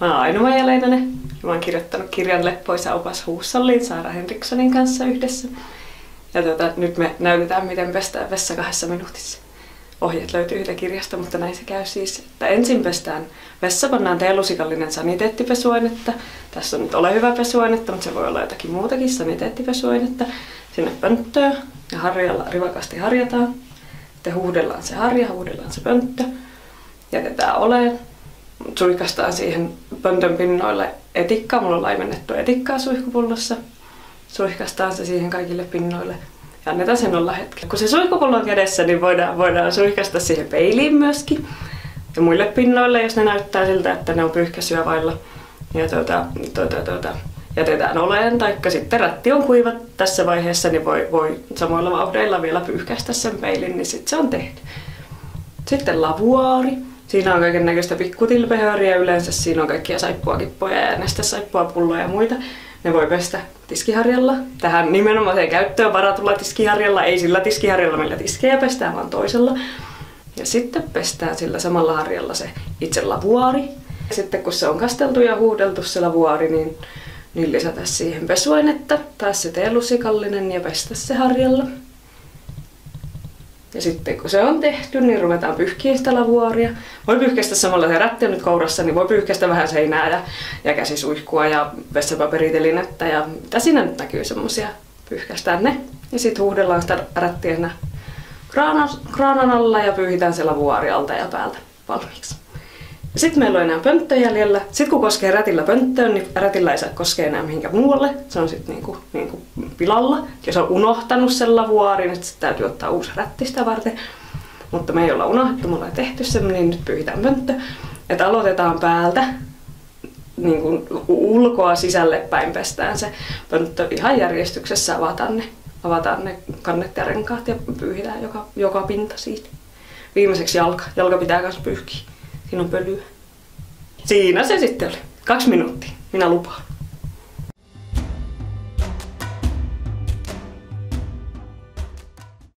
Mä oon Aino Leinonen. Mä oon kirjoittanut kirjan Leppoisa opas huussolliin Saara Henrikssonin kanssa yhdessä. Ja tuota, nyt me näytetään, miten pestään vessa kahdessa minuutissa. Ohjeet löytyy yhtä kirjasta, mutta näin se käy siis, että ensin pestään vessa, pannaan teelusikallinen saniteettipesuainetta. Tässä on nyt ole hyvä pesuainetta, mutta se voi olla jotakin muutakin saniteettipesuainetta. Sinne pönttöä ja harjalla rivakasti harjataan. Sitten huudellaan se harja, huudellaan se pönttö. Jätetään oleen. Suikastaan siihen pöntön pinnoille etikkaa. Mulla on laimennettu etikkaa suihkupullossa. Suihkastaan se siihen kaikille pinnoille ja annetaan sen olla hetki. Kun se suihkupullo on kädessä, niin voidaan, voidaan suihkasta siihen peiliin myöskin ja muille pinnoille, jos ne näyttää siltä, että ne on pyyhkäisyä vailla. Ja tuota, tuota, tuota, jätetään oleen, taikka sitten rätti on kuiva tässä vaiheessa, niin voi, voi samoilla vauhdeilla vielä pyyhkäistä sen peilin, niin sitten se on tehty. Sitten lavuaari. Siinä on kaiken näköistä pikkutilpehööriä yleensä. Siinä on kaikkia saippuakippoja ja näistä saippuapulloja ja muita. Ne voi pestä tiskiharjalla. Tähän nimenomaiseen käyttöön varatulla tiskiharjalla, ei sillä tiskiharjalla, millä tiskejä pestään, vaan toisella. Ja sitten pestään sillä samalla harjalla se itse lavuaari. Ja sitten kun se on kasteltu ja huudeltu se lavuaari, niin, niin lisätä siihen pesuainetta. Taas se teelusikallinen ja pestä se harjalla. Ja sitten kun se on tehty, niin ruvetaan pyyhkiä sitä lavuaaria. Voi pyyhkäistä samalla se rätti on nyt kourassa, niin voi pyyhkäistä vähän seinää ja, ja käsisuihkua ja vessapaperitelinettä ja mitä siinä nyt näkyy semmosia. Pyyhkäistään ne ja sitten huudellaan sitä rättiä kraanan, kraanan alla ja pyyhitään se lavuaari alta ja päältä valmiiksi. Sitten meillä on enää pönttö jäljellä. Sitten kun koskee rätillä pönttöön, niin rätillä ei saa koskea enää mihinkään muualle. Se on sitten niinku, niinku pilalla. Jos on unohtanut sen lavuaarin, niin sitten täytyy ottaa uusi rätti sitä varten. Mutta me ei olla unohdettu, me ollaan tehty sen, niin nyt pyyhitään pönttö. Että aloitetaan päältä, niin kuin ulkoa sisälle päin pestään se pönttö ihan järjestyksessä, avataan ne, avataan ne kannet ja renkaat ja pyyhitään joka, joka pinta siitä. Viimeiseksi jalka. Jalka pitää myös pyyhkiä. Siinä on pölyä. Siinä se sitten oli. Kaksi minuuttia. Minä lupaan.